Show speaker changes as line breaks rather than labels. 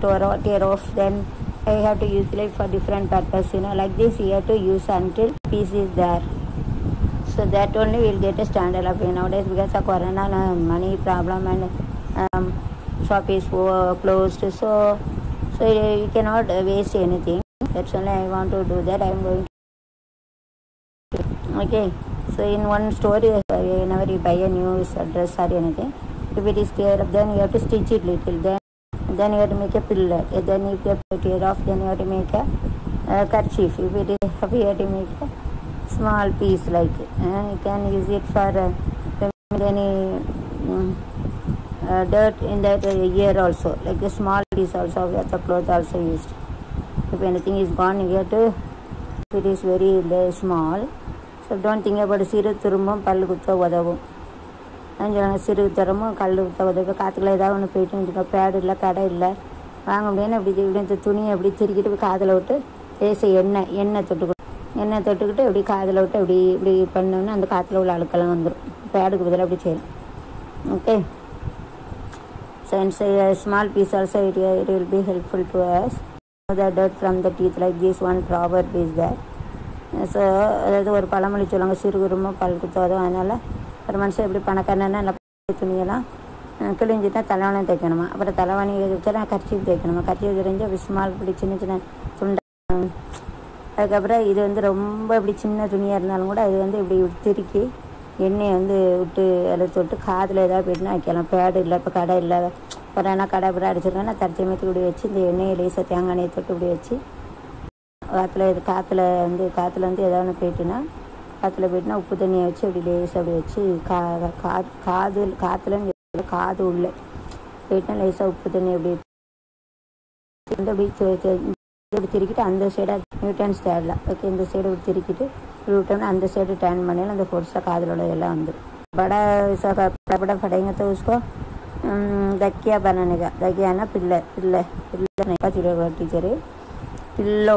tear tear off then I have to use it for different purpose you know like this you have to use until piece is there. So that only will get a standard of pay nowadays because of corona money problem and um, shop is closed so so you cannot waste anything. That's only I want to do that I am going to okay. So in one store uh, whenever you buy a new dress or anything. If it is up then you have to stitch it little then then you have to make a pillar Uh, then if you have to tear off then you have to make a uh, kerchief if it is heavy you have to make a small piece like uh, you can use it for uh, remove any mm, uh, dirt in that uh, ear also like a small piece also of the cloth also used if anything is gone you have to if it is very uh, small so don't think about சிறு துரும்பும் பல்லு குத்த உதவும் நான் சொல்லுவாங்க சிறு தரமும் கல் குத்த உதவி காற்றுல ஏதாவது ஒன்று போயிட்டு வந்துங்க பேடு இல்லை கடை இல்லை. வாங்க முடியாது அப்படி இப்படி இந்த துணியை அப்படி திருக்கிட்டு போய் காதில் விட்டு பேச எண்ணெய் எண்ணெய் தொட்டு எண்ணெய் தொட்டுக்கிட்டு அப்படி காதில் விட்டு அப்படி இப்படி பண்ணோன்னா அந்த காற்றுல உள்ள அழுக்கெல்லாம் வந்துடும் பேடுக்கு பதிலாக அப்படி செய்யணும் okay So and say a small piece also it, it will be helpful to us. The dirt from the teeth like this one proverb is there. So அதாவது ஒரு பழமொழி சொல்லுவாங்க சிறு குருமோ பல் குத்தாதும் அதனால் ஒரு மனுஷன் எப்படி பணக்காரனா நல்லா துணியெல்லாம் கிழிஞ்சு தான் தலைவணி தைக்கணுமா அப்புறம் தலைவணி வச்சா கர்ச்சீப் தைக்கணுமா கர்ச்சி தெரிஞ்சு அப்படி ஸ்மால் இப்படி சின்ன சின்ன துண்டை அதுக்கப்புறம் இது வந்து ரொம்ப இப்படி சின்ன துணியாக இருந்தாலும் கூட அது வந்து இப்படி திருக்கி எண்ணெயை வந்து விட்டு எடுத்து தொட்டு காதில் ஏதாவது போயிட்டுனா வைக்கலாம். பேடு இல்லை இப்போ கடை இல்லை. இப்போ கடை இப்படி அடிச்சிருக்கேன்னா தற்சமயத்துக்கு இப்படி வச்சு இந்த எண்ணெயை லேசாக தேங்காய் எண்ணெயை தொட்டு இப்படி வச்சு காற்றுல இது காற்றுல வந்து காற்றுல வந்து ஏதாவது ஒன்று போயிட்டுனா காற்றுல போயிட்டுனா உப்பு தண்ணியை வச்சு அப்படி லேசாக அப்படி வச்சு கா கா காது காற்றுல காது உள்ளே. போயிட்டுனா லேசாக உப்பு தண்ணி அப்படி வந்து அப்படி திருக்கிட்டு அந்த சைடாக நியூட்டன்ஸ் தேடலாம். ஓகே இந்த சைடு இப்படி திருக்கிட்டு ரிட்டர்ன் அந்த சைடு டர்ன் பண்ணாலும் அந்த ஃபோர்ஸாக காதில் உள்ளதெல்லாம் வந்துடும் படா பட படைங்கத்தை ஊஸ்கோ தக்கியா பனனுக்கா தக்கியானா பிள்ளை பிள்ளை பிள்ளை பத்தி டீச்சரு. பிள்ளை